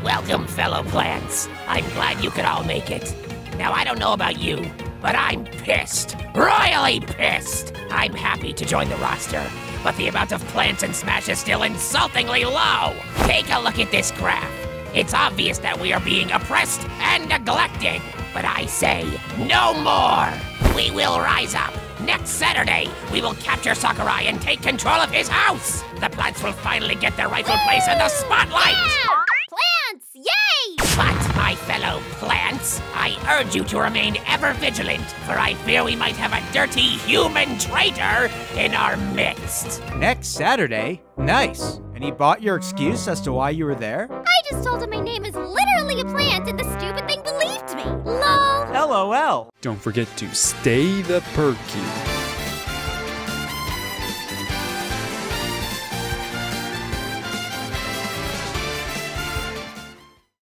Welcome, fellow plants. I'm glad you could all make it. Now, I don't know about you, but I'm pissed. Royally pissed. I'm happy to join the roster, but the amount of plants in Smash is still insultingly low. Take a look at this graph. It's obvious that we are being oppressed and neglected. But I say, no more. We will rise up. Next Saturday, we will capture Sakurai and take control of his house. The plants will finally get their rightful place in the spotlight. Plants! Plants, I urge you to remain ever vigilant, for I fear we might have a dirty human traitor in our midst. Next Saturday? Nice. And he bought your excuse as to why you were there? I just told him my name is literally a plant and the stupid thing believed me. Lol. LOL. Don't forget to stay the perky.